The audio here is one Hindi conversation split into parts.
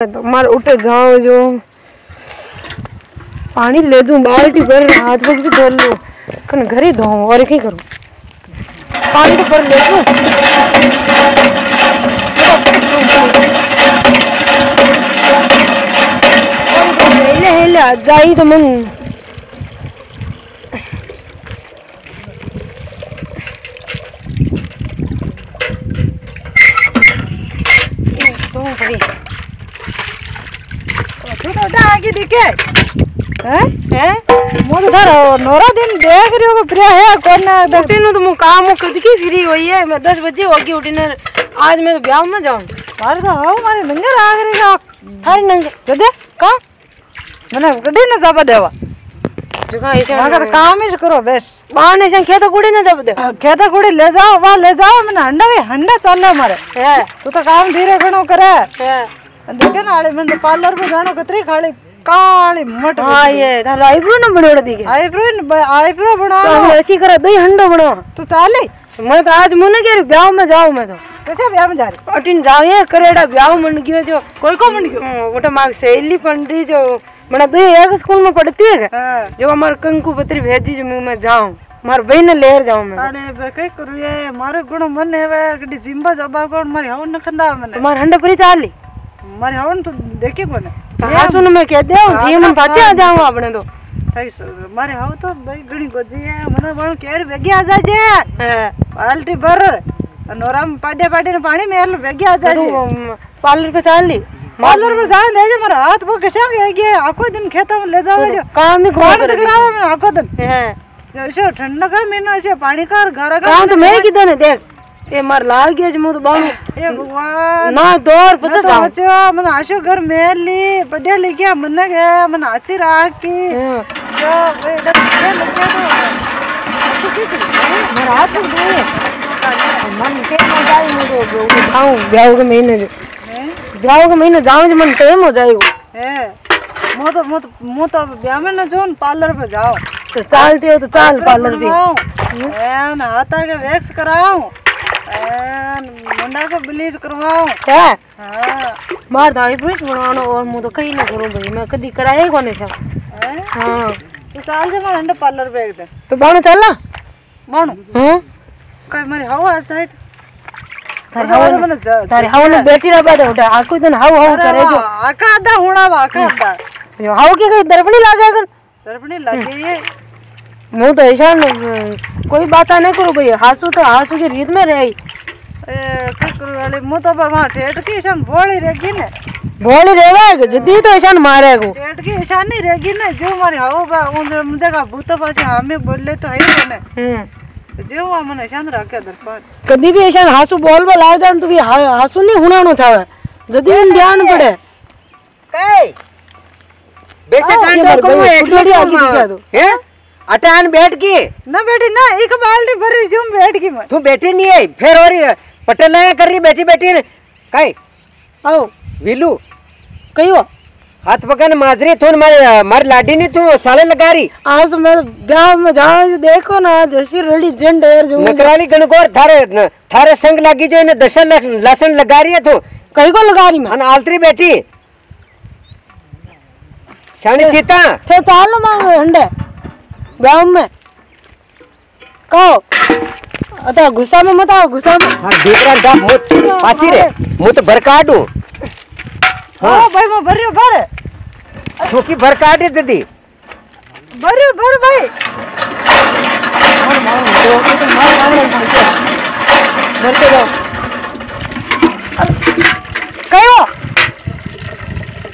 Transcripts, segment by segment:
तो मार उठे जाओ जो पानी ले दूँ बाल्टी भर हाथ पग भी धो लो कन घर ही धो और क्या करूँ पानी तो भर ले दूँ हेले हेले जाई तो मन तो बड़ी ಅದಕ್ಕೆ ಮುಗ್ದಾರ ನೋರೋ ದಿನ ಬೇಗ ರೀ ಹೋಗೋ ಪ್ರಿಯ ಹೇ ಕೊನ್ನ ಹುಟ್ಟಿನದು ಮು ಕಾ ಮು ಕದಕಿ ಫ್ರೀ ಹೋಯಿ है मैं 10 बजे होगी उठने आज मैं तो ब्याह में जाऊँ मारे तो आओ मारे नंगे राग रे का थारे नंगे दे का मैंने कड़ी ना जाबा देवा जगह ऐसे मगर काम ही करो बस बाहर ने खेता कूड़ी ना जाबा दे खेता कूड़ी ले जाओ वहाँ ले जाओ मैंने हंडा भी हंडा चल रहा मारे तू तो काम धीरे घणो करे देखे ना आले मैंने पार्लर में जानो कतरी खाली काले मट हाँ ये थारो आईब्रो ना बणोड़ दी आईब्रो आईब्रो बणा तो ऐसी करो दई हंडो बणो तू चाले मैं तो आज मने के ब्याह में जाऊँ मैं तो कैसे ब्याह में जा रही अटिन जाऊँ ये करेड़ा ब्याह मन गयो जो कोई को मन गयो ओटा मांग सहेली पंडी जो मने दई एक स्कूल में पढ़ती है जो हमार कंकु पत्री भेजी जो मैं जाऊँ मार बहन लेर जाऊ मैं अरे बे करू ये मारो गुण मन है वे गडी जिंबा जबा कोण मारी हाउ न खंदा मने मार हंडा परी चाली मारी हाउ तो देखे कोने હાસુને મેં કહી દઉં જીવન પાછા જાઉં આપણે તો મારે હાવ તો ભાઈ ઘણી ગોજી હે મને પણ કેર વેગ્યા જાય છે પાલટી ભર નોરામ પાડે પાડે ને પાણી મેલ વેગ્યા જાય છે પાર્લર पे ચાલી પાર્લર પર જાય ને જે મારા હાથ પર કશા ગયા કે આખો દિન ખેતર લે જાવ છે કામ ની ગોળ કરાવ આખો દિન હે જો ઠંડ લગા મેનો છે પાણી કર ઘર કા કામ તો મેં કીધું ને દેખ ए मार लाग गया जमो तो बाणो ए भगवान ना दौर पता जा बचो मन आशो घर मेल ली बड़े ले गया मन के मन आछी राख की जो बेटा ले गया तो मार हाथ दे मन के ना जाई मुझे उठाऊं ब्याह के महीने जो ब्याह के महीने जाऊँ मन टाइम हो जाएगा है मो तो मो तो मो तो ब्याह में ना जोन पार्लर पे जाओ तो चालते हो तो चाल पार्लर पे मैं ना आता के वैक्स कराऊं मुंडा को ब्लीच करवाओ। क्या? हाँ। मार दाई ब्लीच बनानो और मु तो कहीं ना करूँ भाई मैं कदी कराए कोने से हाँ। तू साल से मार पार्लर बैग दे तो बाणो चल ना। बाणो हाँ? काय मारे हाव आज है थारे हाव ने थारे हाव ने बेटी रा बाद उठा। आको दिन हाव हाव करे जो। आका आधा होना वाका आधा हाव हम्म। के कहीं दर्पणी लागे अगर? दर्पणी लागे ये मुँह तो ऐसा कोई बात नहीं करो भाई हासू तो हासू की रीत में रही मुँह तो वहाँ ठेठ की ऐसा बोली रहेगी ना। बोली रहेगा जितनी तो ऐसा मारे को ठेठ की ऐसा नहीं रहेगी ना। जो हमारे हाउ बा मुझे का भूत पास हमें बोले तो है ना। हम्म। जो हमने ऐसा रखे दरबार कभी भी ऐसा हासू बोल बोल आ जान तो भी हासू नहीं हुनानो चाहे जदी ध्यान पड़े। कई बेसे टाइम को कोई एक लड़ी आगे दिखा दो। हैं? अटान बैठ की। ना बेटी ना एक बाल्टी भरी तुम बैठ की तू बैठी नहीं है फिर और पटनाया कर रही बैठी बैठी। काय? आओ। विलू। कहियो? हाथ पकड़ माजरी थोन मार मार लाडी ने तू साले लगा रही। आज मैं ब्याह में जा देखो ना जैसी रेडी जन डेर जो नकराली गणगोर थारे थारे संग लागी जो ने दशा लसन लगा रही है तू। कहीं को लगा रही मैं? आलतरी बैठी। शानी सीता। थे चाल मांगे हंडे। ब्रह्म कहो। अता गुस्सा में मत आओ गुस्सा में। हाँ डीकरा पासी रे मु तो बरकाडू हाँ। भाई मैं भरियो भर। छोकी बरकाडे दीदी। भरियो भर भाई।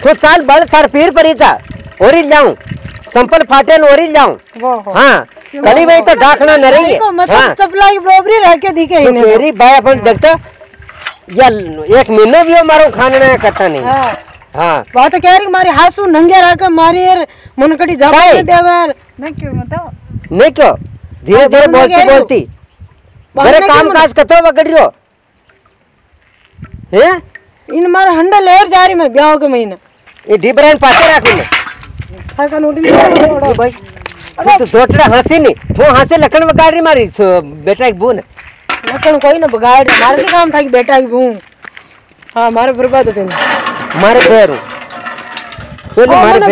तो चाल बल थार पीर पर था और जाऊँ। संपल फाटे नोरी जाऊँ। हाँ कली भाई तो डाकना न रही। है। मेरी भाई अपन हाँ। देखता या एक महीना भी हमारा खाने ना कथा नहीं। हाँ।, हाँ। बात तो कह रही मारे हासू नंगे रखकर मारे यार मन कटी जा देवर नहीं क्यों बताओ नहीं क्यों? धीरे हाँ, धीरे बोलते बोलती। मेरे काम काज कतो बगड़ रहो हैं? इन मारे हंडा लेर जा रही मैं ब्याह के महीने। ये डिब्रेन पासे रखूँगा ಹಾಗ ನೋಡಿ ನೋಡು ಬೈ ಮತ್ತು ದೊಡ್ಡ ಹಸಿನಿ ಹ್ಞೂ ಹಸಿ ಲಕ್ಕಣ ಬಗಾಡ್ರಿ ಮಾರಿ ಸೊ ಬೆಟ್ಟಾಗಿ ಬೂನ್ ಲಕ್ಕಣ ಕೊಯ್ ನ ಬಗಾಡ್ರಿ ಮಾರ್ಗಿ ಕಾಮ್ ಥಾಗಿ ಬೆಟ್ಟಾಗಿ ಬೂ ಹಾಂ ಮಾರ ಬರ್ಬಾದು ಬೇನ ಮಾರ ಬೇರು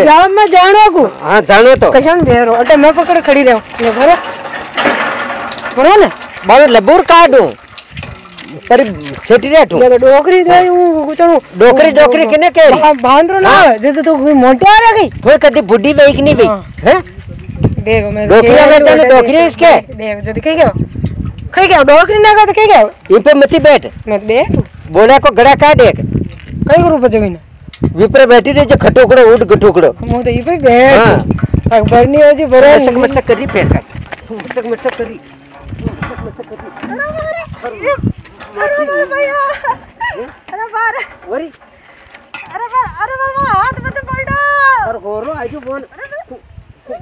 ಯಾವ ಮೇ ಜಾಣೋಗು ಹಾಂ ಜಾಣೋ ತೋ ಕಶನ್ ಬೇರು ಅಟೆ ಮೇ ಪಕಡ ಖಡಿ ರೇವು ಬರೋ ಬರೋ ನ ಬಾರ ಲಬೂರ್ ಕಾಡು पर सेटी रेट मैं तो डोकरी दे हाँ। हूँ। चलो डोकरी डोकरी किने के बांदरो ना हाँ। जदे तो मोटे आ गई? कोई कदी बुड्ढी बेक नहीं बे हाँ। हैं। देखो मैं डोकरी में तो डोकरी इसके? देख जदे कह गयो कह गयो डोकरी ना का तो कह गयो ई पे मति बैठ। मैं तो बैठ बोला को गड़ा का देख। कई रुपए ज़मीन विपर बैठी रे जो खटोकड़ो उठ गठोकड़ो मो तो ई पे बैठ। हाँ। अकबर नहीं हो जी बरे सक मत करी फेर कर। सक मत करी। सक मत करी अरे बार भैया। अरे बार ओरी अरे बार अरे बार माँ हाथ मत पलटा। और गोरो आजू फ़ोन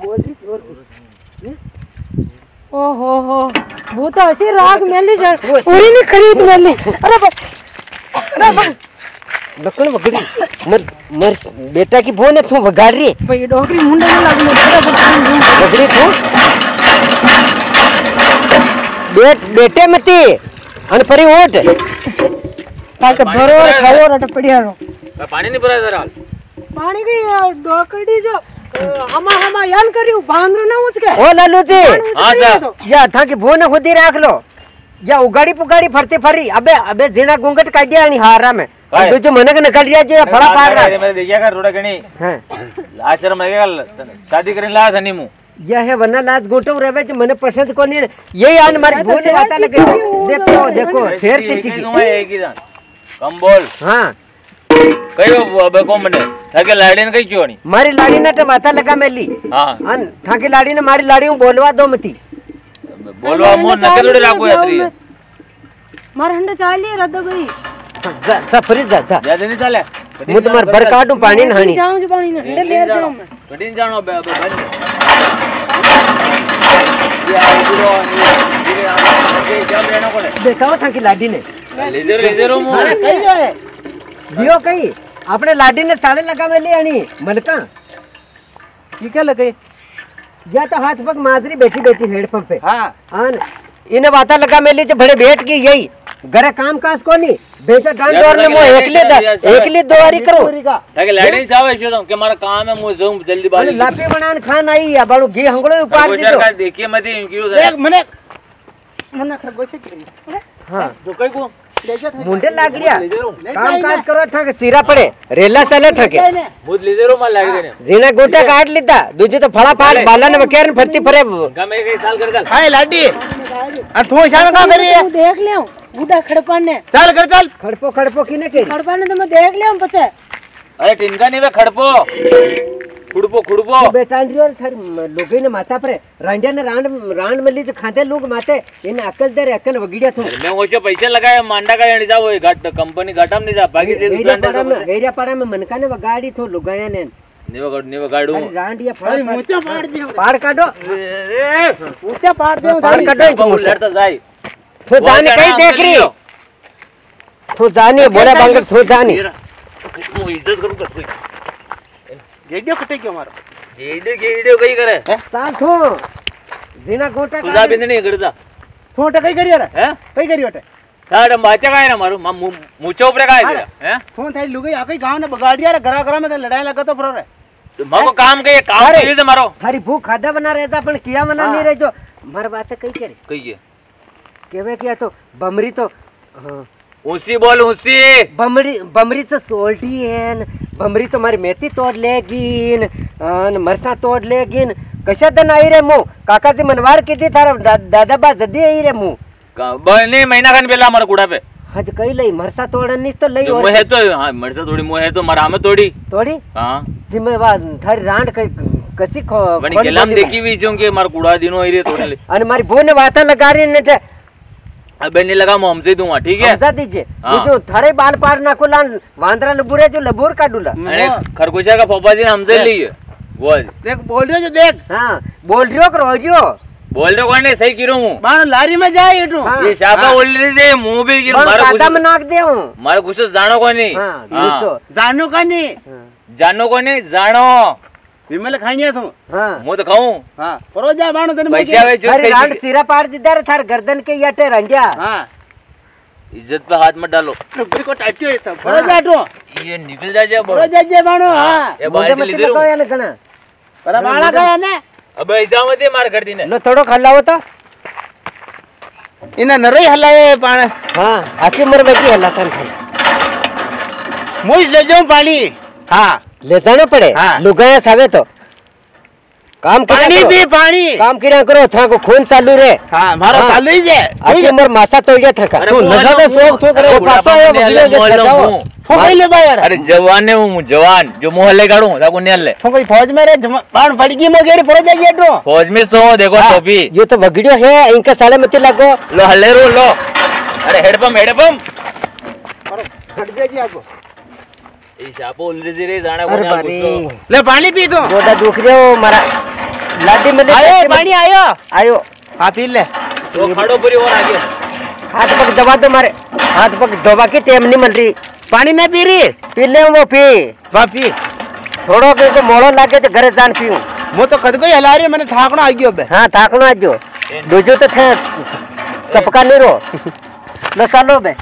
बोल रही और ओ हो? हो। वो तो ऐसी राग मेली जा पूरी नहीं खरीद मेली अरे बार अरे बार लकड़ बगड़ी मर मर बेटा की फ़ोन है तू भगाड़ रही भाई डॉक्टरी मुंडा ना लागू बगड़ी तू। बेट बेटे मती અને ફરી ઓટ કારણ કે ભરો ખાવો રટ પડિયાનો પાણી ની ભરાય જરા પાણી કઈ ડોકડી જો હમા હમા યાન કર્યું ભાંગરો ન ઉચકે ઓ લાલુજી હા સર યા થાકી ભોને ખોદી રાખ લો યા ઉગાડી પુગાડી ફરતે ફરી અબે અબે જીના ગુંગટ કાઢ્યા ની હારા મે બીજું મને કે નકળ રહ્યા છે ફળા પાર રા મેં દેખ્યા કર થોડા ઘણી હા આશ્રમ આયા શાદી કરીને લાયા થની હું यह है वरना लाज गोटो रेवे जो मने पसंद को नहीं यही आन मारी तो फोन शेर आता लगे देखो देखो शेर सिटी की એક ઈ કમ બોલ हाँ કયો હવે કોમ મને થાકે લાડીને કઈ કયો ની मारी लाड़ी ने तो माथा लगा मेली હા अन थाकी लाड़ी ने मारी लाड़ी हूँ बोलवा दो मती બોલવા મોન નકે થોડી રાખો યાત્રી મારા હંડે ચાલી રદ્દ ભાઈ जा जा फरी जा जा જ્યાદા નહીં ચાલે હું તમાર ભર કાઢું પાણી ને હાણી જાઉં છું પાણી ને હંડે લેર જાઉં મેં કટીને જાણો બે બે બંધ દેખાવો થાકી લાડીને. લેઝર લેઝર મારે કઈ જોય દિયો કઈ આપણે લાડીને સાડે લગાવેલી અણી મલકા કી કે લગાઈ? જ્યાં તો હાથ પગ માજરી બેઠી બેઠી હેડ પંપે. હા. હા इन वाता लगा मेले जे भड़े बैठ के यही गरे काम काज कोनी बेटा डांस और में मो एकले दा एकले दोवारी करो। लगे लड़े जावे छे तुम के मारा काम है मो जूम जल्दीबाजी लापे बनान खान आई या बालू घी हंगड़ो उपार दे दो देखिए मते इनकी देख मने मने खरगोश की हाँ। जो कई को। मुंडे लाग रिया। काम काज करो था के सिरा पड़े। रेला सले ठके मुद ले देरो माल लाग हाँ। देने। जीना गोटा काट लीता दूजी तो फड़ा फाड़ बालन में केरन फरती फरे गम एक साल कर दल हाय लाडी। और तू इशारा का करी है देख ले बूढ़ा खड़पान ने चल कर चल खड़पो खड़पो की ने के खड़पान ने तो मैं देख ले हम पछे अरे टिनका नहीं वे खड़पो खुड़पो खुड़पो बेटा जी और सर लोगे ने माथा पर रांझा ने रांड रांड में लीज खाते लोग माते इन अकल दे अकल वगिड़िया थो मैं ओचे पैसे लगाए मांडा का नहीं जाओ घाट कंपनी घाटा में नहीं जा बाकी से दूसरा पाड़ा में गैरिया पाड़ा में मनका ने गाड़ी थो लुगाया ने નેવ ગાડ નેવ ગાડું अरे रांडिया अरे फड़ा ऊंचा पाड़ दियो पार काटो ऊंचा पाड़ दियो पार काटो इनको બહુ मुझसे। લડતા જાય तो जाने कहीं देख रही तो जानी बोला बांगर तो जानी હું ઇજ્જત કરું કર કોઈ गेडियो कटे क्यों मारो ગેડે ગેડે કઈ કરે साल थो जीना गोटा તું જા બિંદ નહીં કરતા तू अटे कई करी रे હે कई करी अटे તારે બાચા કાય ના મારું મૂછો ઉપર કાય છે હે तू थाई लुगाई आके गांव ने बगाड़िया रे घरा घरा में तो लड़ाई लगा तो फरो रे મારો કામ કઈ કામ અરે. કઈ છે મારો थारी भूख खादा बना रहता पण किया मना नहीं रहे जो मार बात कही करे કઈ છે केवे किया तो बमरी तो हाँ ઊંચી બોલ ઊંચી बमरी बमरी तो सोल्टी है न. बमरी तो मारी मेथी तोड़ लेगीन अन मरसा तोड़ लेगीन कशा तन आई रे मु काकाची मनवार किती थारा दा- दादा बा जदी आई रे मु બને મહિના ખાન પેલા મારા કુડા પે હજ કઈ લઈ? મરસા તોડનની તો લઈ મોહે તો હા મરસા તોડી મોહે તો મારા આમે તોડી. તોડી? હા. જિમ્મેવાર થારી રાંડ કઈ કસી ખો મને ગેલામ દેખી વી જોં કે માર કુડા દિનો ઈરે તોડે અને મારી બોને વાતા લગારી ને છે અબે ને લગા મોમ સે દુવા ઠીક હે સમજા દીજે. જો થારે બાલ પાર નાખો લાન વાંદરા લબુરે જો લબોર કાડુલા અને ખરગોશા કા ફોફાજી ને સમજે લઈએ. બોલ. દેખ બોલ રહ્યો છે દેખ. હા બોલ રહ્યો કે રહ્યો? બોલ તો કોને સહી કર્યું હું बाण लारी में जाए इटू हाँ. એ શાપા ઓલી છે હું બી કર્યું પણ મારો કાદામાં ગુસ્સો નાખ દે હું મારો ગુસ્સો જાણો કોની હા હા ગુસ્સો जानू का नहीं જાણો કોની જાણો विमल खाइए तू હા હું તો ખાઉં हाँ परो जा बाण तने પૈસા હવે જો તારી કઈ રાંડ સિરા પાડ દીધા રે થાર ગરદન કે યટે રંગ્યા हाँ इज्जत पे हाथ मत डालो નોકરી કો ટાટ્યો એ તો ફરો જાટો ये निकल जाए ફરો જાજે બાણો હા ये મોઢે बाल्टी મતી लीजिए લગાવો એને ઘણા પરા બાળા ગયા ને अबे અબે ઇજામ હતી માર ઘર દીને લો થોડો હલાવો તો. ઇને નરઈ હલાવે પાણ. હા આખી મર બેકી હલાતન ખાલી. મુઈ લેજો પાણી. હા. લેજાણો પડે? લુગાયા સાવે તો. काम पानी भी पानी काम किरा करो था को खून चालू रे हाँ मारो चालू ही जे अभी हमर मासा तो ये थका तू नशा तो शौक तो करे पासा ये बदले जे सजाओ ठोकई ले बा यार अरे जवान है हूँ जवान जो मोहल्ले गाड़ू ताको नेल ले ठोकई फौज में रे पान फड़की मो गेड़ी पड़ो जाइए ड्रो फौज में तो देखो टोपी ये तो भगड़ियो है इनका साले मत लगो लो हल्ले रो लो अरे हेडपम हेडपम फट जाएगी आपको ले पानी पी दो गोटा दुख रहे हो मारा लाडी में आयो पानी आयो आयो हाँ पी ले तो खड़ो पूरी और आगे हाथ पक दबा दो मारे हाथ पक दबा के टेम नहीं मिल रही पानी नहीं पी रही पी ले वो पी बा पी थोड़ो के को मोड़ो लागे तो घरे जान पीऊं मो तो कद कोई हला रही मैंने थाकनो आ गयो बे हाँ थाकनो आ गयो दूजो तो थे सबका नहीं रो लो सालो बे